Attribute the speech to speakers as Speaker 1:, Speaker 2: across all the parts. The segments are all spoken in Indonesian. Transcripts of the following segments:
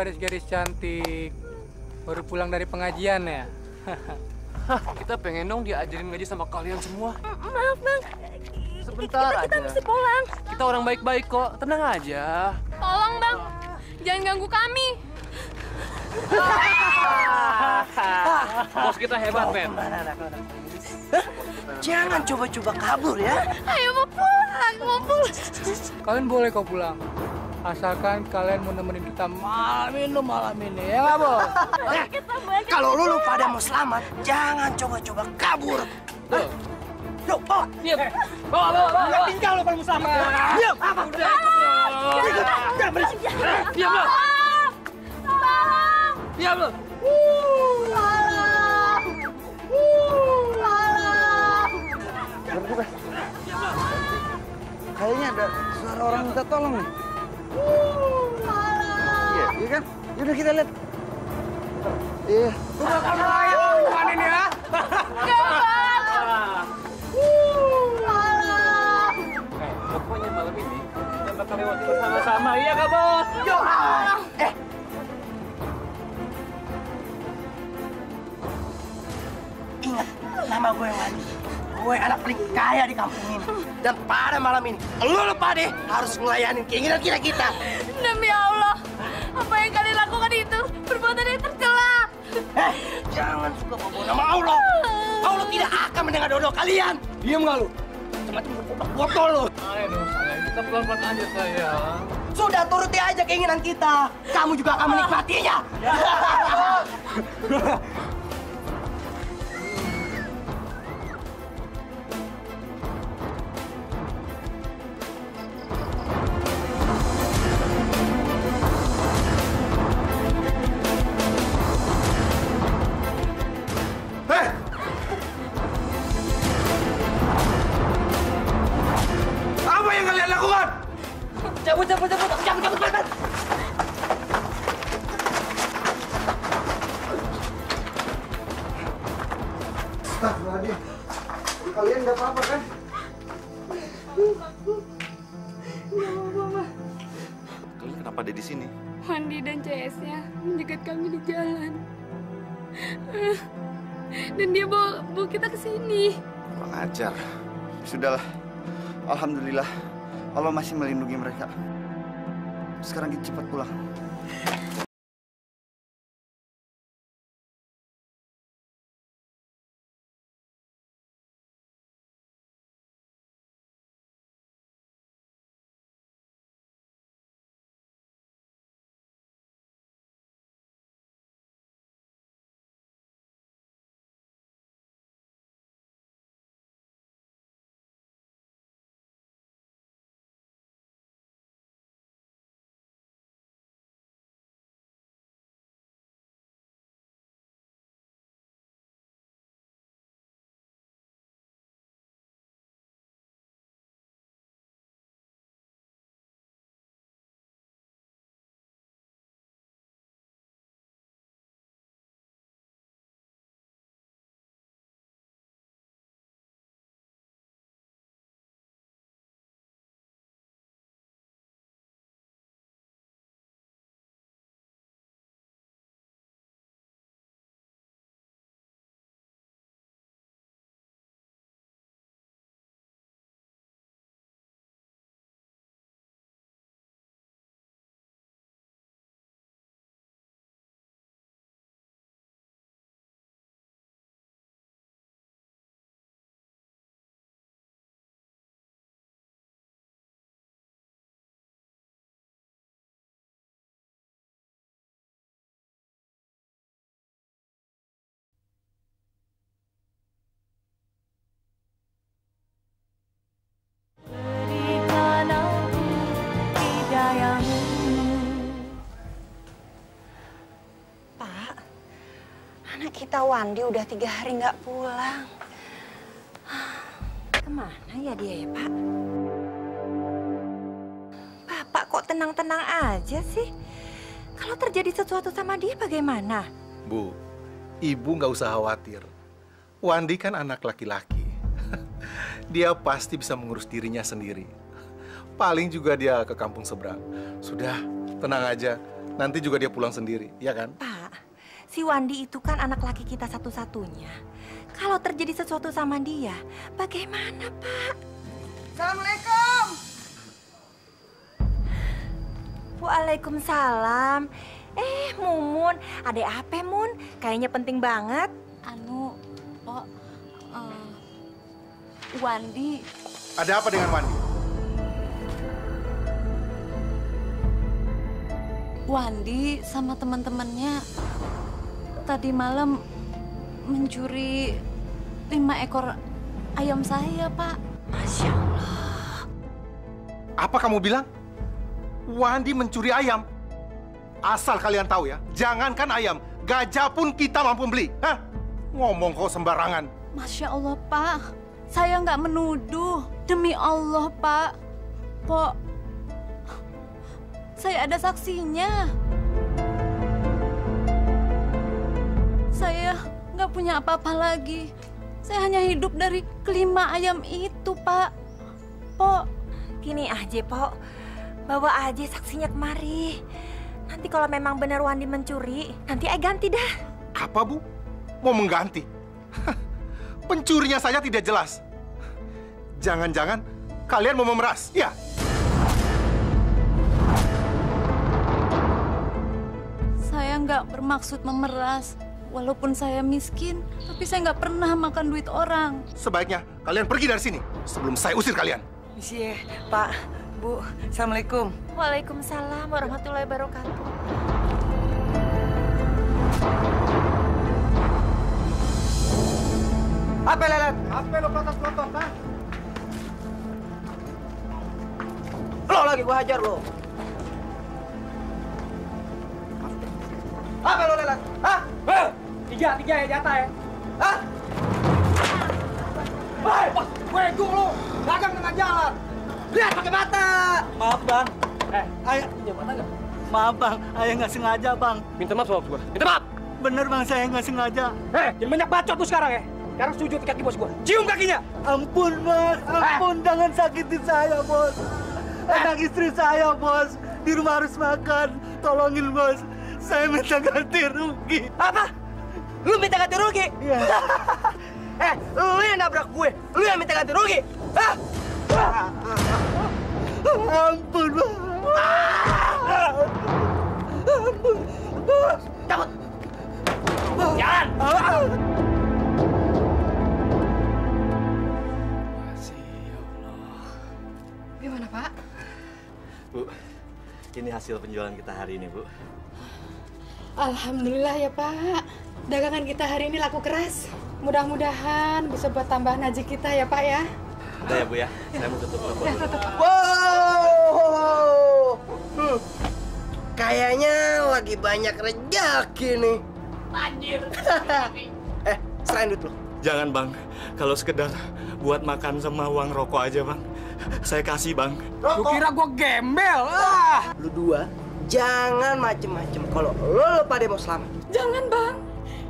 Speaker 1: Halo garis-garis cantik. Baru pulang dari pengajian ya?
Speaker 2: Kita pengen dong diajarin ngaji sama kalian semua.
Speaker 3: Maaf, Bang.
Speaker 2: Sebentar
Speaker 3: kita, kita
Speaker 2: aja.
Speaker 3: mesti pulang.
Speaker 2: Kita orang baik-baik kok, tenang aja.
Speaker 3: Tolong, Bang. Jangan ganggu kami.
Speaker 2: Bos kita hebat, men.
Speaker 4: Jangan coba-coba kabur ya.
Speaker 3: Ayo mau pulang, mau pulang.
Speaker 1: Kalian boleh kok pulang. Asalkan kalian mau nemenin kita malam minum malam ini, ya nggak bos?
Speaker 3: Balik.
Speaker 4: Kalau lu, lu pada mau selamat, jangan coba-coba kabur. Hah? Yuk, bawa.
Speaker 2: Diam. Bawa, bawa, bawa. bawa.
Speaker 4: Tinggal lu kalau mau selamat. Diam. Apa? Jangan berisik.
Speaker 2: Diam lo. Diam lo.
Speaker 5: Kayaknya ada suara orang minta tolong nih. Iya, iya kan? Yaudah kita lihat. Iya.
Speaker 2: Pokoknya malam ini kita bakal lewati bersama-sama, iya kak bos?
Speaker 4: Eh. Ingat, nama gue Wandi. Gue anak paling kaya di kampung ini. Dan pada malam ini, lu lu pada harus ngelayanin keinginan kita kita.
Speaker 3: Demi Allah, apa yang kalian lakukan itu perbuatan yang tercela.
Speaker 4: Eh, jangan suka bawa nama Allah. Allah tidak akan mendengar doa kalian. Diam nggak lu? Macam-macam botol lu.
Speaker 2: Dong, sayang. Kita pelan-pelan aja, sayang.
Speaker 4: Sudah turuti aja keinginan kita. Kamu juga akan menikmatinya.
Speaker 5: Sudahlah. Alhamdulillah. Allah masih melindungi mereka. Sekarang kita cepat pulang.
Speaker 6: Wandi udah tiga hari nggak pulang. Ke mana ya dia ya, Pak? Bapak kok tenang-tenang aja sih? Kalau terjadi sesuatu sama dia bagaimana?
Speaker 7: Bu, ibu nggak usah khawatir. Wandi kan anak laki-laki. Dia pasti bisa mengurus dirinya sendiri. Paling juga dia ke kampung seberang. Sudah, tenang aja. Nanti juga dia pulang sendiri, ya kan?
Speaker 6: Pak, si Wandi itu kan anak laki kita satu-satunya. Kalau terjadi sesuatu sama dia, bagaimana, Pak?
Speaker 4: Assalamualaikum.
Speaker 6: Waalaikumsalam. Eh, Mumun, ada apa, Mun? Kayaknya penting banget.
Speaker 8: Anu, Pok, eh, Wandi,
Speaker 7: Ada apa dengan Wandi?
Speaker 8: Wandi sama teman-temannya tadi malam mencuri lima ekor ayam saya, Pak.
Speaker 6: Masya Allah.
Speaker 7: Apa kamu bilang? Wandi mencuri ayam. Asal kalian tahu ya, jangankan ayam, gajah pun kita mampu beli. Hah? Ngomong kau sembarangan.
Speaker 8: Masya Allah, Pak. Saya nggak menuduh. Demi Allah, Pak. Pok, saya ada saksinya. Nggak punya apa-apa lagi. Saya hanya hidup dari kelima ayam itu, Pak. Pok,
Speaker 6: Gini aja, Pok. Bawa aja saksinya kemari. Nanti kalau memang benar Wandi mencuri, nanti I ganti dah.
Speaker 7: Apa, Bu? Mau mengganti? Pencurinya saja tidak jelas. Jangan-jangan kalian mau memeras, ya?
Speaker 8: saya nggak bermaksud memeras. Walaupun saya miskin, tapi saya nggak pernah makan duit orang.
Speaker 7: Sebaiknya kalian pergi dari sini sebelum saya usir kalian.
Speaker 4: Misi, Pak, Bu. Assalamualaikum.
Speaker 6: Waalaikumsalam warahmatullahi wabarakatuh.
Speaker 4: Apa lelet?
Speaker 5: Apa lo protes-protes, ha?
Speaker 4: Lo lagi gua hajar lo. Apa lo lelet? Hah?
Speaker 9: Eh, tiga, tiga ya jatah ya.
Speaker 4: Hah?
Speaker 9: Hei, gue lu, dagang tengah jalan.
Speaker 4: Lihat pakai mata.
Speaker 10: Maaf bang,
Speaker 9: Eh, ayah, pinjam mata nggak?
Speaker 10: maaf bang, ayah nggak sengaja bang.
Speaker 9: Minta maaf sama gua. Minta maaf.
Speaker 10: Bener bang, saya nggak sengaja.
Speaker 9: Eh, jangan banyak bacot tuh sekarang ya. Sekarang sujud di kaki bos gua. Cium kakinya.
Speaker 10: Ampun bos, ampun jangan sakitin saya bos. Anak istri saya bos, di rumah harus makan. Tolongin bos, saya minta ganti rugi.
Speaker 4: Apa? Lu minta ganti rugi?
Speaker 10: Iya.
Speaker 4: eh, lu yang nabrak gue. Lu yang minta ganti rugi. Hah?
Speaker 10: Ampun bos.
Speaker 4: Cabut.
Speaker 9: Jalan.
Speaker 11: Gimana, Pak?
Speaker 10: Bu, ini hasil penjualan kita hari ini bu.
Speaker 11: Alhamdulillah ya, Pak. Dagangan kita hari ini laku keras. Mudah-mudahan bisa buat tambahan haji kita ya, Pak ya.
Speaker 10: Udah ya bu ya, saya mau tutup toko dulu.
Speaker 4: Wow. Hmm. Kayaknya lagi banyak rejeki nih. Anjir. eh, serain duit.
Speaker 10: Jangan bang, kalau sekedar buat makan sama uang rokok aja bang, saya kasih bang.
Speaker 9: Lu kira gua gembel? Ah.
Speaker 4: Lu dua, jangan macem-macem. Kalau lu lupa dia mau selamat.
Speaker 11: Jangan, Bang.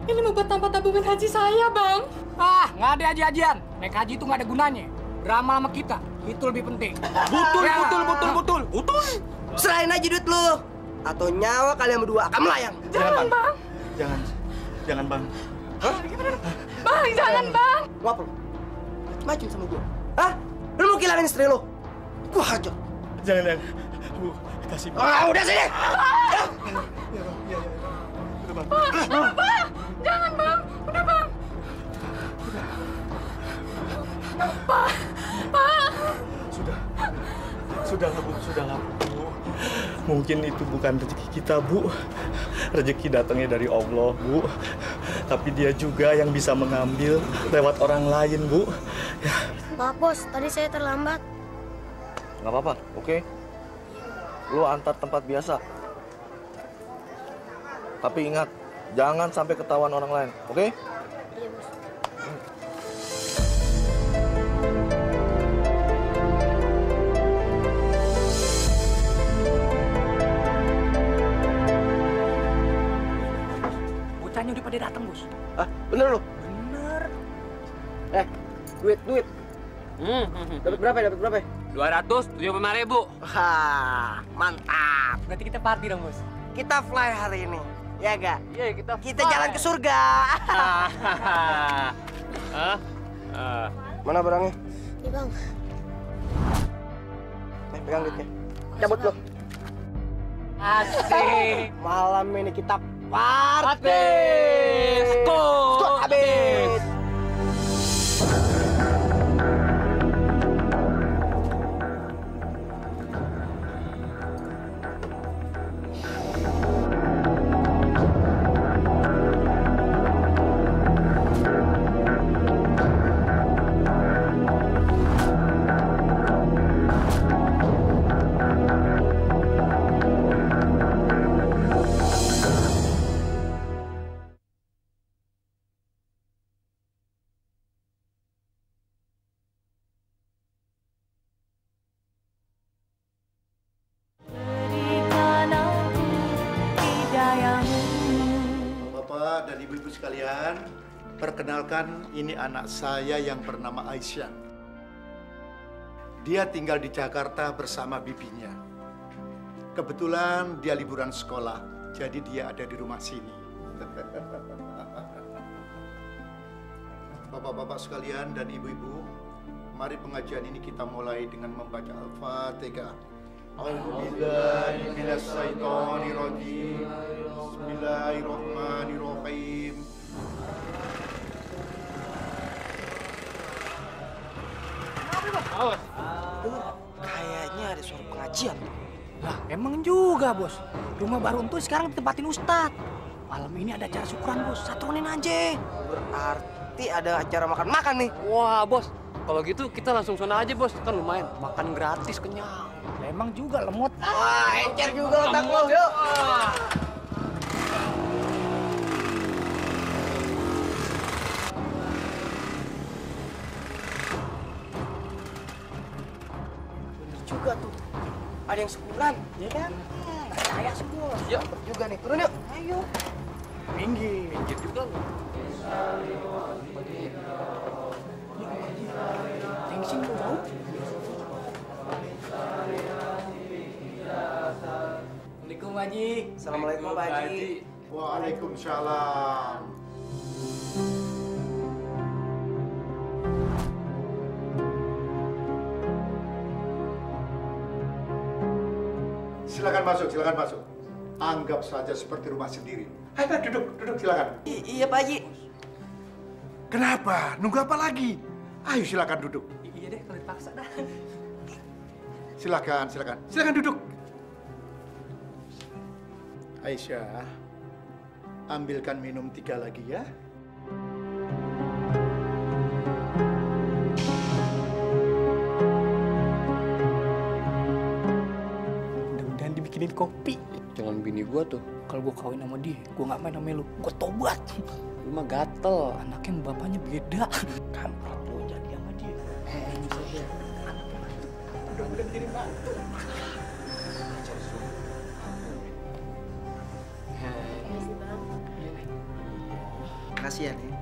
Speaker 11: Ini mau buat tambah tabungan haji saya, Bang.
Speaker 9: Ah, nggak ada haji-hajian. Naik haji itu nggak ada gunanya. Drama sama kita, itu lebih penting. Betul,
Speaker 4: Ya.
Speaker 9: betul, betul, betul, betul.
Speaker 4: Serain aja duit lu. Atau nyawa kalian berdua akan melayang.
Speaker 10: Jangan bang. Jangan, jangan bang.
Speaker 11: Bang, jangan, Bang.
Speaker 4: Ngapa lu? Macem sama gua. Hah? Lu mau kilangin istri lu? Gua hajar.
Speaker 10: Jangan jangan. Bu, kasih bang.
Speaker 4: Ah, udah sini.
Speaker 11: Jangan, Bang. Udah, Bang.
Speaker 10: Sudah, sudahlah bu, sudahlah bu. Mungkin itu bukan rezeki kita bu. Rezeki datangnya dari Allah bu. Tapi dia juga yang bisa mengambil lewat orang lain bu. Ya,
Speaker 12: Maaf bos, tadi saya terlambat.
Speaker 13: Nggak apa-apa, oke? Lu antar tempat biasa. Tapi ingat, Jangan sampai ketahuan orang lain, oke?
Speaker 12: Iya, Bos.
Speaker 9: Bocahnya udah pada datang, Bos.
Speaker 4: Ah, bener lu?
Speaker 9: Bener.
Speaker 4: Eh, duit, duit.
Speaker 2: Hmm,
Speaker 4: Dapat berapa ya? Dapat berapa ya?
Speaker 2: Dua ratus tujuh puluh lima ribu.
Speaker 4: Hah, mantap.
Speaker 9: Berarti kita party dong, Bos.
Speaker 4: Kita fly hari ini. Ya gak?
Speaker 2: Iya kita.
Speaker 4: Kita jalan ke surga.
Speaker 2: Hah? Ah.
Speaker 4: Mana barangnya?
Speaker 12: Nih, Bang.
Speaker 4: Eh, pegang duitnya. Cabut lo.
Speaker 2: Asik.
Speaker 4: Malam ini kita party.
Speaker 2: Skor.
Speaker 4: Skor habis.
Speaker 14: Ini anak saya yang bernama Aisyah. Dia tinggal di Jakarta bersama bibinya. Kebetulan dia liburan sekolah, jadi dia ada di rumah sini. Bapak-bapak sekalian dan ibu-ibu, mari pengajian ini kita mulai dengan membaca Al-Fatihah. A'udzubillahi minasyaitonirrajim. Bismillahirrahmanirrahim.
Speaker 4: Kayaknya ada suara pengajian.
Speaker 9: Lah, emang juga, Bos. Rumah baru itu sekarang ditempatin Ustadz. Malam ini ada acara syukuran, Bos. Satuin aja.
Speaker 4: Berarti ada acara makan-makan nih.
Speaker 2: Wah bos, kalau gitu kita langsung sana aja bos. Kan lumayan, makan gratis kenyang.
Speaker 9: Emang juga lemot.
Speaker 4: Wah, encer juga otak lo. Yuk. Ada yang sebulan, ya kan? Nggak percaya.
Speaker 2: Yuk.
Speaker 4: Mantep juga nih. Turun yuk. Ayo.
Speaker 9: Minggir.
Speaker 2: Minggir juga lu.
Speaker 9: Tengsin lu jauh. Assalamualaikum, Haji.
Speaker 4: Assalamualaikum, Pak Haji.
Speaker 14: Waalaikumsalam. Silakan masuk, silakan masuk. Anggap saja seperti rumah sendiri. Ayo, duduk, duduk, silakan.
Speaker 4: I- iya, Pak Haji.
Speaker 14: Kenapa? Nunggu apa lagi? Ayo silakan duduk.
Speaker 9: Iya deh, kalau dipaksa dah.
Speaker 14: Silakan, silakan. Silakan duduk. Aisyah, ambilkan minum tiga lagi ya.
Speaker 9: Dibikinin kopi.
Speaker 2: Jangan bini gua tuh.
Speaker 9: Kalau gua kawin sama dia, gua nggak main sama lu. Gua tobat.
Speaker 2: Lu mah gatel.
Speaker 9: Anaknya sama bapaknya beda. Kampret lu jadi sama dia. Eh. Mudah-mudahan jadi bantu.
Speaker 4: Kasihan ya.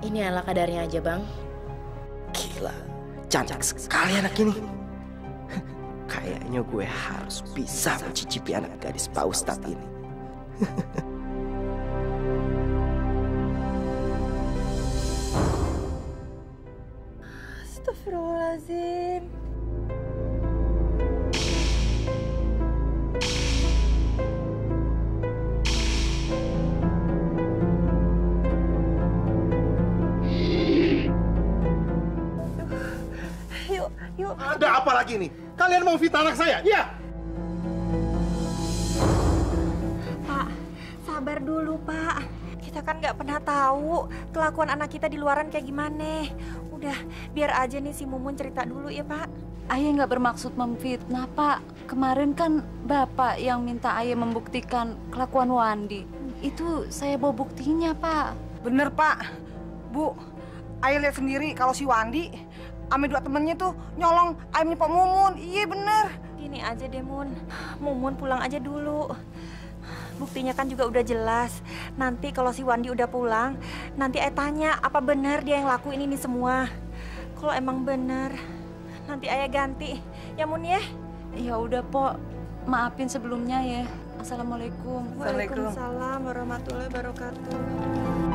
Speaker 15: Ini ala kadarnya aja, Bang.
Speaker 4: Gila, cantik sekali anak ini. Kayaknya gue harus bisa mencicipi anak gadis Pak Ustadz ini.
Speaker 16: saya? Iya.
Speaker 6: Pak, sabar dulu, Pak. Kita kan nggak pernah tahu kelakuan anak kita di luaran kayak gimana. Udah, biar aja nih si Mumun cerita dulu ya, Pak.
Speaker 8: Ayah nggak bermaksud memfitnah, Pak. Kemarin kan Bapak yang minta Ayah membuktikan kelakuan Wandi. Itu saya bawa buktinya, Pak.
Speaker 17: Bener, Pak. Bu, Ayah lihat sendiri kalau si Wandi ame dua temennya tuh nyolong ayamnya Pak Mumun. Iya bener.
Speaker 6: Gini aja deh, Mun. Mumun pulang aja dulu. Buktinya kan juga udah jelas. Nanti kalau si Wandi udah pulang, nanti Ayah tanya apa benar dia yang lakuin ini semua. Kalau emang benar, nanti Ayah ganti. Ya, Mun ya?
Speaker 8: Ya udah, Pok. Maafin sebelumnya ya. Assalamualaikum.
Speaker 6: Waalaikumsalam warahmatullahi wabarakatuh.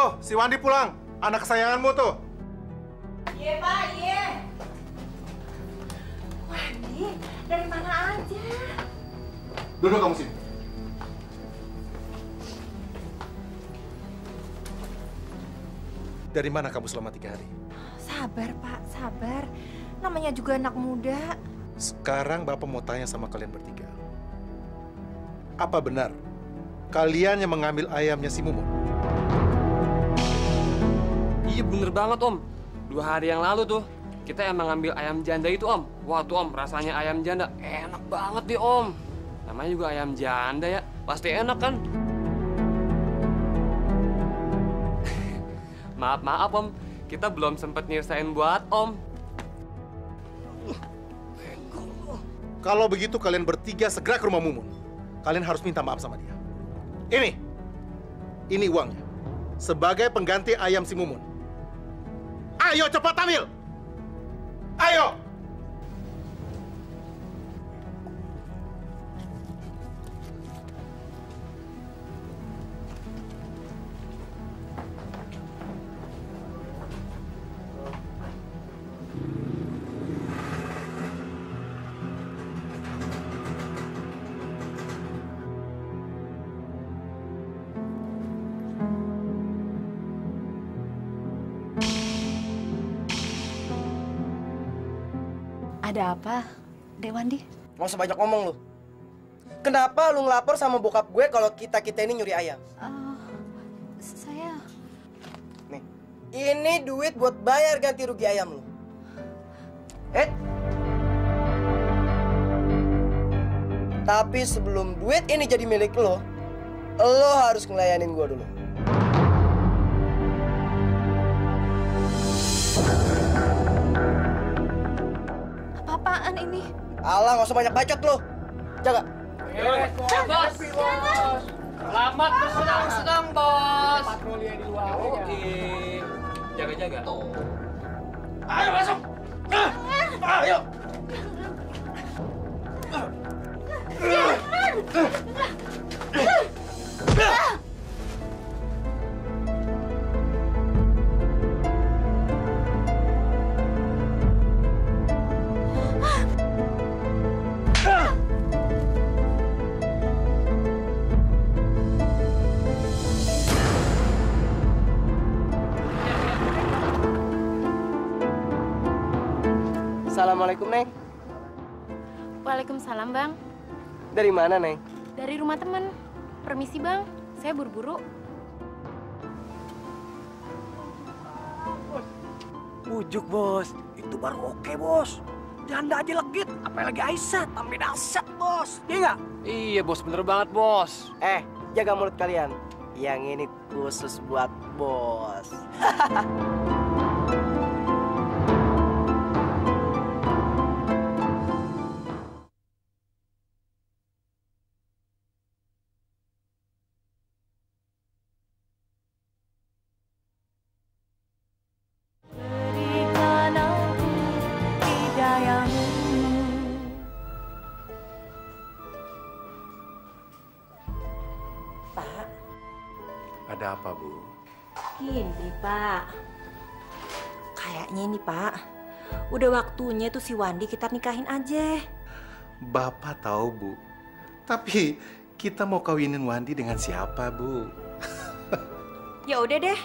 Speaker 16: Tuh si Wandi pulang. Anak kesayanganmu tuh.
Speaker 6: Iya, Pak, iya. Wandi, dari mana aja?
Speaker 16: Duduk kamu sini. Dari mana kamu selama tiga hari?
Speaker 6: Sabar, Pak, sabar. Namanya juga anak muda.
Speaker 16: Sekarang Bapak mau tanya sama kalian bertiga. Apa benar kalian yang mengambil ayamnya si Mumun?
Speaker 2: Bener banget om. Dua hari yang lalu tuh kita emang ngambil ayam janda itu om. Wah tuh om rasanya ayam janda enak banget deh om. Namanya juga ayam janda ya. Pasti enak kan? maaf maaf om. Kita belum sempet nyusahin buat om.
Speaker 16: Kalau begitu kalian bertiga segera ke rumah Mumun. Kalian harus minta maaf sama dia. Ini, ini uangnya. Sebagai pengganti ayam si Mumun. Ayo cepat ambil. Ayo.
Speaker 8: Ada apa, Dek Wandi?
Speaker 4: Nggak usah banyak ngomong lu. Kenapa lu ngelapor sama bokap gue kalau kita-kita ini nyuri ayam?
Speaker 8: Saya
Speaker 4: Nih, ini duit buat bayar ganti rugi ayam lu. Eh? Tapi sebelum duit ini jadi milik lo, lo harus ngelayanin gue dulu.
Speaker 8: Apa-apaan ini?
Speaker 4: Alah, nggak usah banyak bacot lo. Jaga.
Speaker 2: Bos, bos. Selamat bersenang-senang, bos.
Speaker 17: Patroli di luar.
Speaker 2: Jaga-jaga.
Speaker 4: Ayo masuk. Ayo. Assalamualaikum, Neng.
Speaker 18: Waalaikumsalam, Bang.
Speaker 4: Dari mana, Neng?
Speaker 18: Dari rumah teman. Permisi, Bang. Saya buru-buru.
Speaker 17: Bujuk, Bos. Itu baru oke, Bos. Janda aja legit, apalagi Aisyah, tambah dahsyat, Bos. Iya nggak?
Speaker 2: Iya bos, bener banget bos.
Speaker 4: Eh, jaga mulut kalian. Yang ini khusus buat bos.
Speaker 8: Berikan
Speaker 19: Gini Pak.
Speaker 6: Kayaknya ini Pak, udah waktunya tuh si Wandi kita nikahin aja.
Speaker 7: Bapak tahu, Bu. Tapi kita mau kawinin Wandi dengan siapa, Bu?
Speaker 6: Ya udah deh,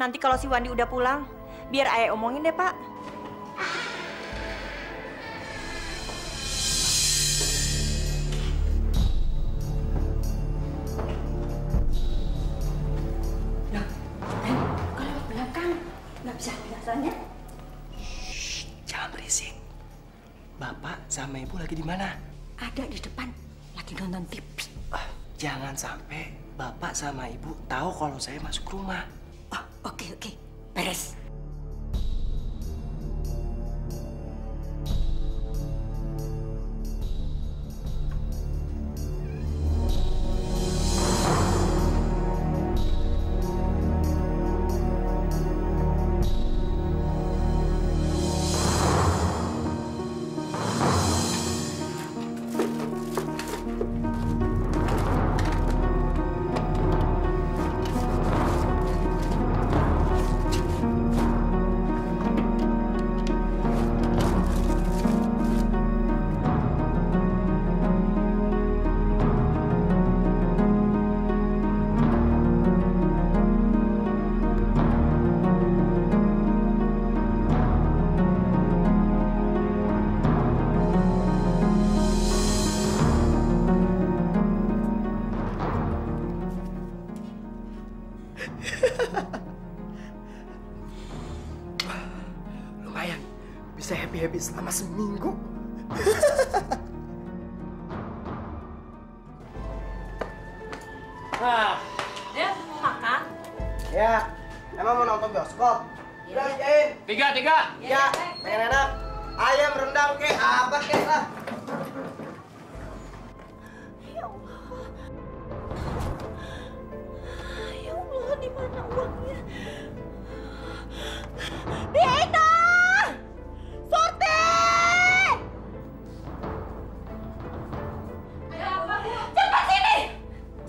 Speaker 6: nanti kalau si Wandi udah pulang, biar ayah omongin deh Pak.
Speaker 4: Mana?
Speaker 20: Ada di depan, lagi nonton TV.
Speaker 4: Jangan sampai bapak sama ibu tahu kalau saya masuk rumah.
Speaker 20: Oke oke, beres.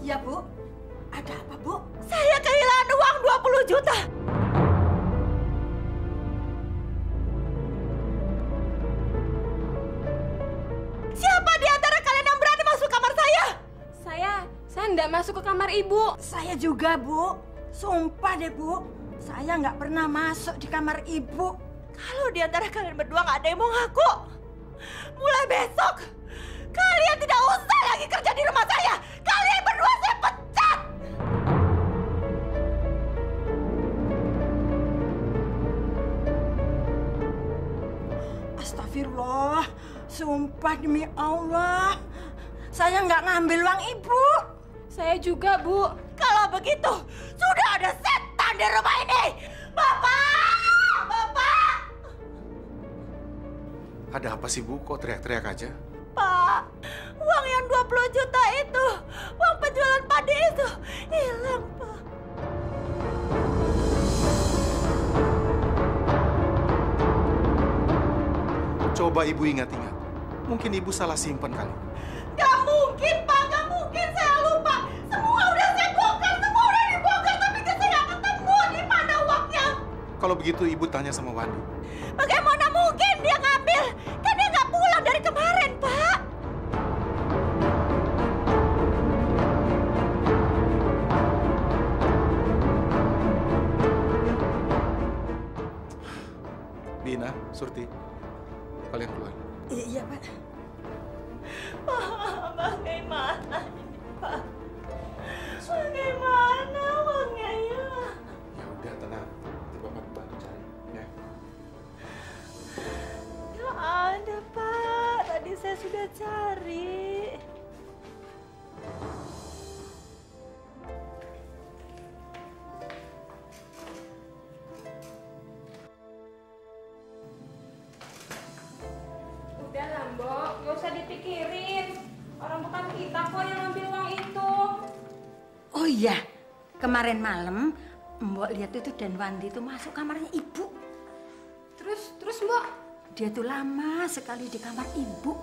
Speaker 20: Iya bu, ada apa bu?
Speaker 6: Saya kehilangan uang 20 juta. Siapa di antara kalian yang berani masuk kamar saya?
Speaker 12: Saya, saya nggak masuk ke kamar ibu.
Speaker 20: Saya juga bu. Sumpah deh bu, saya nggak pernah masuk di kamar ibu.
Speaker 6: Kalau di antara kalian berdua nggak ada yang mau ngaku, mulai besok kalian tidak usah lagi kerja di rumah saya.
Speaker 20: Sumpah demi Allah. Saya nggak ngambil uang ibu.
Speaker 12: Saya juga, Bu.
Speaker 6: Kalau begitu, sudah ada setan di rumah ini. Bapak! Bapak!
Speaker 7: Ada apa sih, Bu? Kok teriak-teriak aja?
Speaker 6: Pak, uang yang 20 juta itu, uang penjualan padi itu hilang, Pak.
Speaker 7: Coba Ibu ingat-ingat. Mungkin Ibu salah simpen kali.
Speaker 6: Gak mungkin, Pak. Gak mungkin. Saya lupa. Semua udah saya bongkar. Semua udah dibongkar. Tapi saya nggak ketemu. Di mana uangnya?
Speaker 7: Kalau begitu Ibu tanya sama Wandi.
Speaker 6: Bagaimana kemarin
Speaker 20: malam Mbok lihat itu dan Wandi itu masuk kamarnya ibu.
Speaker 12: Terus, terus Mbok?
Speaker 20: Dia tuh lama sekali di kamar ibu.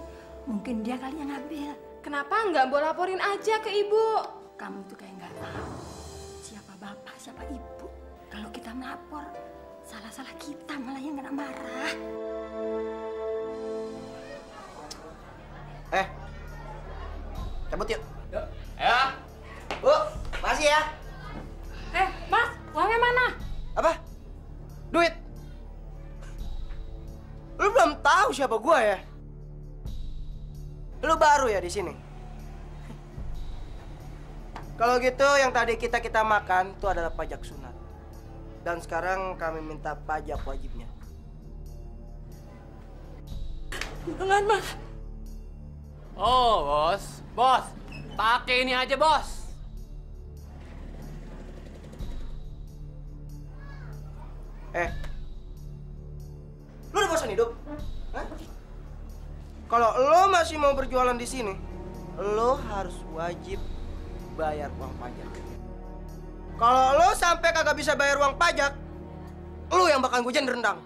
Speaker 20: Mungkin dia kali yang ngambil.
Speaker 12: Kenapa nggak Mbok laporin aja ke ibu?
Speaker 20: Kamu tuh kayak nggak tahu siapa bapak, siapa ibu. Kalau kita melapor, Salah-salah kita malah yang kena marah.
Speaker 4: Eh, cabut yuk.
Speaker 2: Ya.
Speaker 4: Bu, makasih ya.
Speaker 11: Eh, Mas, uangnya mana?
Speaker 4: Apa? Duit. Lu belum tahu siapa gua ya? Lu baru ya di sini. Kalau gitu yang tadi kita kita makan itu adalah pajak sunat. Dan sekarang kami minta pajak wajibnya.
Speaker 11: Jangan, Mas.
Speaker 2: Oh, bos. Bos, pakai ini aja, bos.
Speaker 4: Eh, lu udah bosan hidup? Hah? Kalau lo masih mau berjualan di sini, lo harus wajib bayar uang pajak. Kalau lo sampai kagak bisa bayar uang pajak, lo yang bakal gue rendang.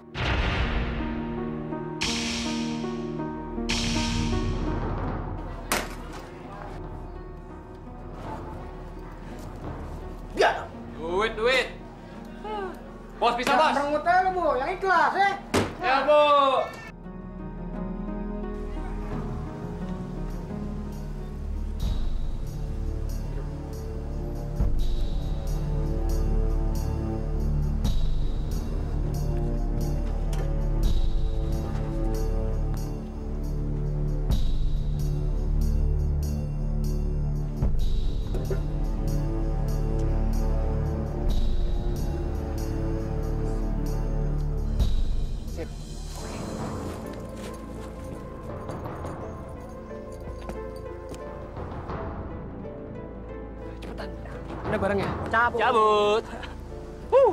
Speaker 2: Bisa, bos.
Speaker 9: Rengut aja Bu. Yang ikhlas, ya.
Speaker 2: Ya, Bu.
Speaker 9: Cabut.
Speaker 2: Cabut. Huh.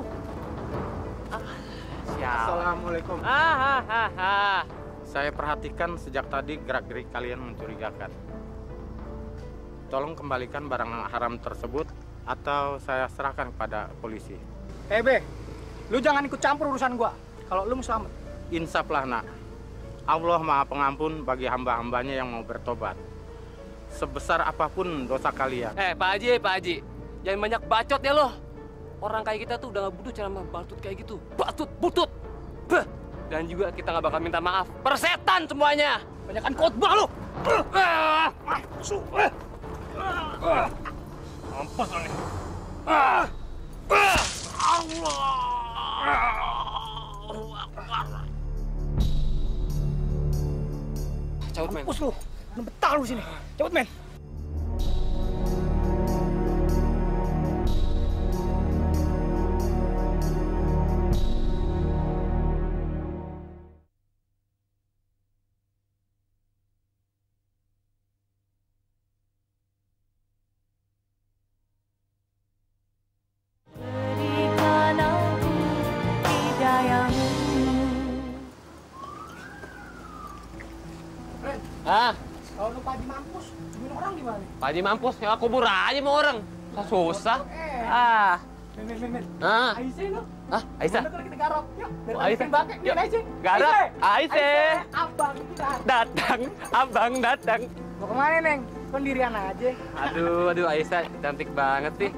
Speaker 2: Siap.
Speaker 21: Assalamualaikum.
Speaker 2: Ah, ah, ah, ah.
Speaker 21: Saya perhatikan sejak tadi gerak-gerik kalian mencurigakan. Tolong kembalikan barang haram tersebut atau saya serahkan kepada polisi.
Speaker 9: Eh, Be. Lu jangan ikut campur urusan gua. Kalau lu mau selamat.
Speaker 21: Insaflah nak. Allah maha pengampun bagi hamba-hambanya yang mau bertobat. Sebesar apa pun dosa kalian.
Speaker 2: Eh, Pak Haji, Pak Haji. Jangan banyak bacot ya lo. Orang kayak kita tuh udah gak butuh cara batut kayak gitu. Batut, butut. Beh. Dan juga kita gak bakal minta maaf. Persetan semuanya. Banyakan khotbah lo. Masuk. Mampus lo nih. Cabut, men.
Speaker 9: Mampus. Lu betah lu sini. Cabut, men.
Speaker 2: Haji mampus. Ya kubur aja sama orang. Susah. Ah. Ah.
Speaker 9: Aisyah lu.
Speaker 2: Ah, Aisyah.
Speaker 9: Mana kalau kita garap? Yuk, biar
Speaker 2: Oh, Aisyah.
Speaker 9: bangke.
Speaker 2: Yuk.
Speaker 9: Aisyah.
Speaker 2: Garap. Aisyah.
Speaker 9: Aisyah. Abang kita.
Speaker 2: Datang, abang datang.
Speaker 9: Mau ke mana, Neng? Pendirian aja.
Speaker 2: Aduh, aduh Aisyah cantik banget sih.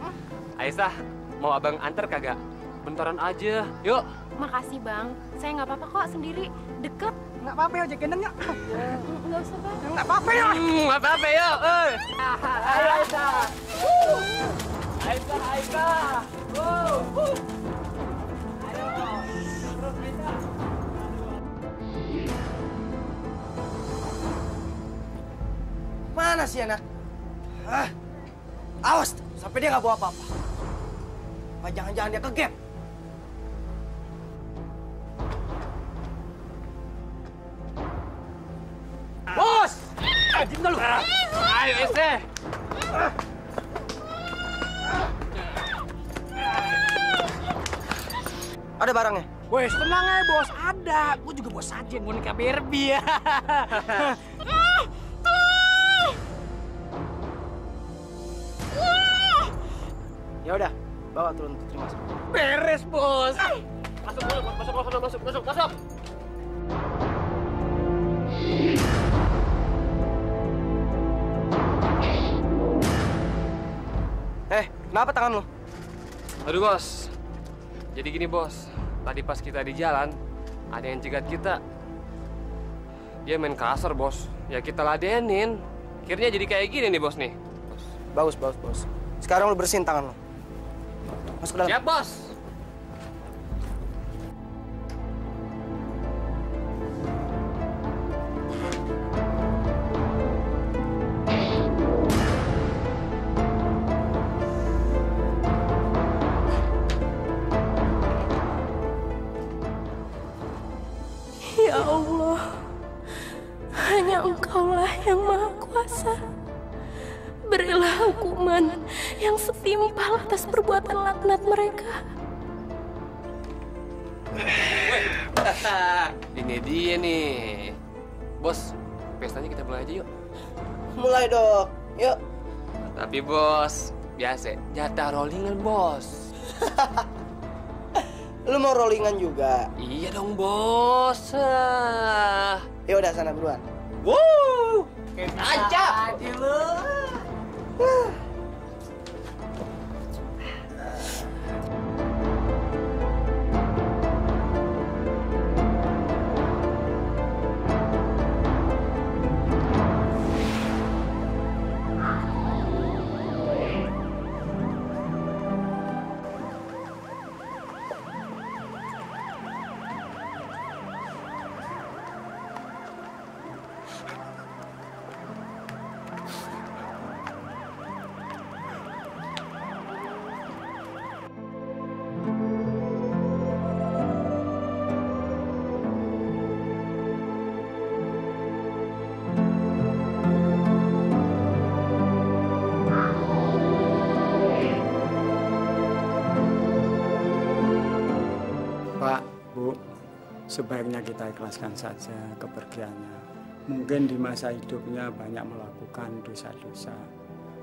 Speaker 2: Aisyah, mau abang antar kagak? Bentaran aja. Yuk.
Speaker 18: Makasih bang, saya nggak apa-apa kok sendiri, deket.
Speaker 9: Nggak apa-apa ya, ojek gendeng yuk.
Speaker 18: Nggak usah.
Speaker 9: Nggak apa-apa ya.
Speaker 2: Hmm, nggak apa-apa yuk. Eh.
Speaker 9: Ayo, Aisyah.
Speaker 2: Aisyah, Aisyah. Wow. Wuh.
Speaker 4: Mana sih anak? Hah? Awas, sampai dia nggak bawa apa-apa. Apa jangan-jangan dia ke Ada barangnya?
Speaker 9: Wes, tenang aja bos, ada. Gue juga bos sajen boneka Barbie ya.
Speaker 4: Ya udah, bawa turun terima kasih.
Speaker 9: Beres bos.
Speaker 2: Masuk, masuk, masuk, masuk, masuk, masuk, masuk.
Speaker 4: Kenapa tangan lu?
Speaker 2: Aduh bos, jadi gini bos, tadi pas kita di jalan, ada yang cegat kita. Dia main kasar, bos. Ya kita ladenin. Akhirnya jadi kayak gini nih, bos nih.
Speaker 4: Bagus, bagus, bos. Sekarang lu bersihin tangan lu. Masuk ke dalam.
Speaker 2: Siap, bos. Biasa jatah rollingan bos.
Speaker 4: Lu mau rollingan juga?
Speaker 2: Iya dong bos. Ah.
Speaker 4: Ya udah sana buruan.
Speaker 2: Wow.
Speaker 4: Aja. lu.
Speaker 22: Sebaiknya kita ikhlaskan saja kepergiannya. Mungkin di masa hidupnya banyak melakukan dosa-dosa.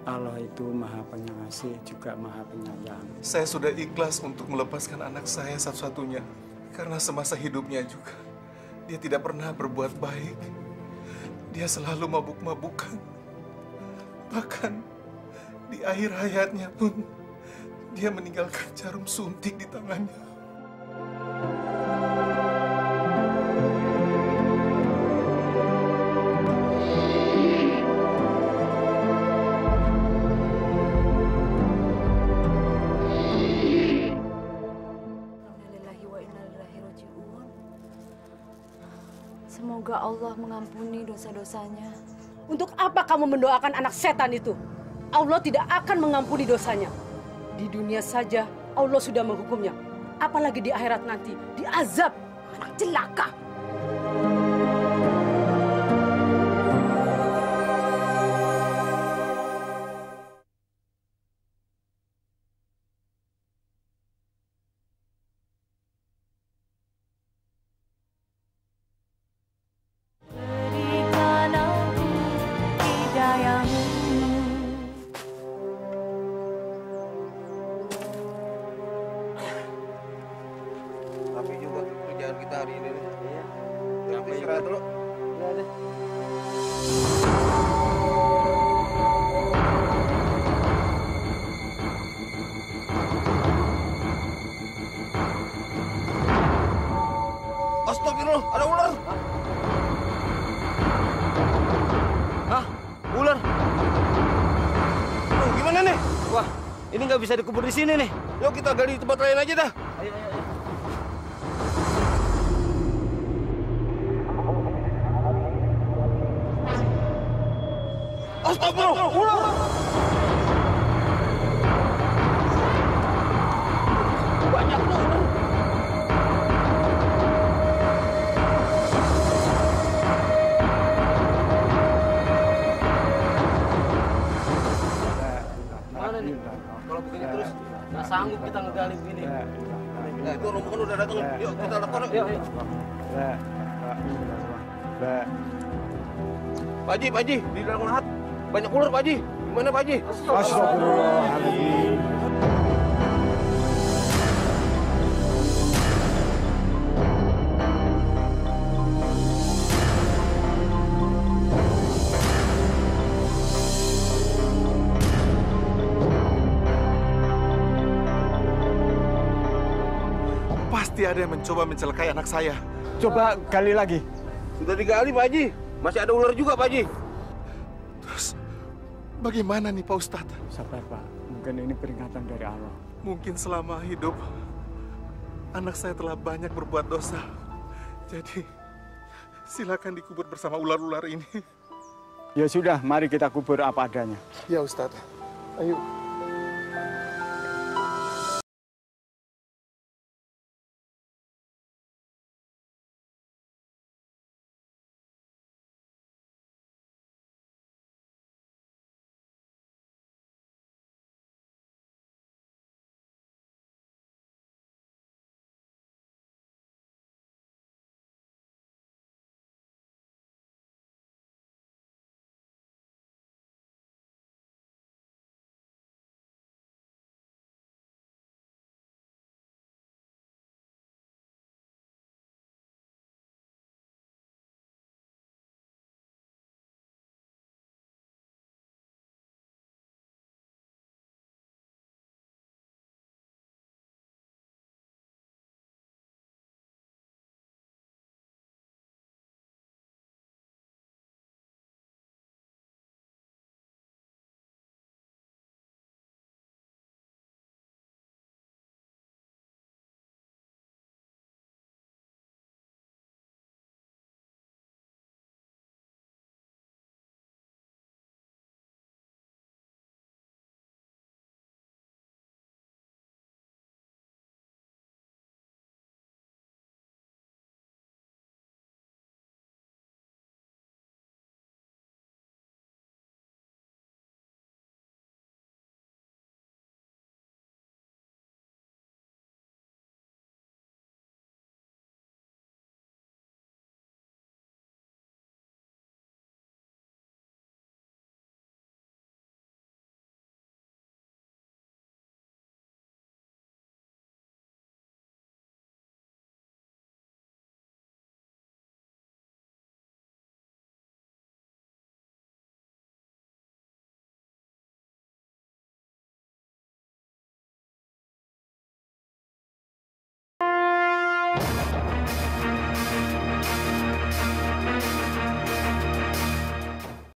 Speaker 22: Allah itu maha pengasih juga maha penyayang.
Speaker 7: Saya sudah ikhlas untuk melepaskan anak saya satu-satunya. Karena semasa hidupnya juga, dia tidak pernah berbuat baik. Dia selalu mabuk-mabukan. Bahkan di akhir hayatnya pun, dia meninggalkan jarum suntik di tangannya.
Speaker 8: Semoga Allah mengampuni dosa-dosanya.
Speaker 23: Untuk apa kamu mendoakan anak setan itu? Allah tidak akan mengampuni dosanya. Di dunia saja Allah sudah menghukumnya. Apalagi di akhirat nanti, diazab. Anak celaka.
Speaker 13: Ini
Speaker 24: nggak bisa dikubur di sini nih.
Speaker 13: Yuk kita gali di tempat lain aja dah. Pak Haji, Pak Haji, di dalam lahat banyak ular Pak Haji. Gimana Pak Haji?
Speaker 25: Astagfirullahaladzim.
Speaker 7: Pasti ada yang mencoba mencelakai anak saya.
Speaker 22: Coba gali lagi.
Speaker 13: Sudah digali, Pak Haji. Masih ada ular juga, Pak Haji.
Speaker 7: Terus bagaimana nih Pak Ustadz?
Speaker 22: Sabar, Pak. Mungkin ini peringatan dari Allah.
Speaker 7: Mungkin selama hidup anak saya telah banyak berbuat dosa. Jadi silakan dikubur bersama ular-ular ini.
Speaker 22: Ya sudah, mari kita kubur apa adanya.
Speaker 7: Ya Ustadz. Ayo.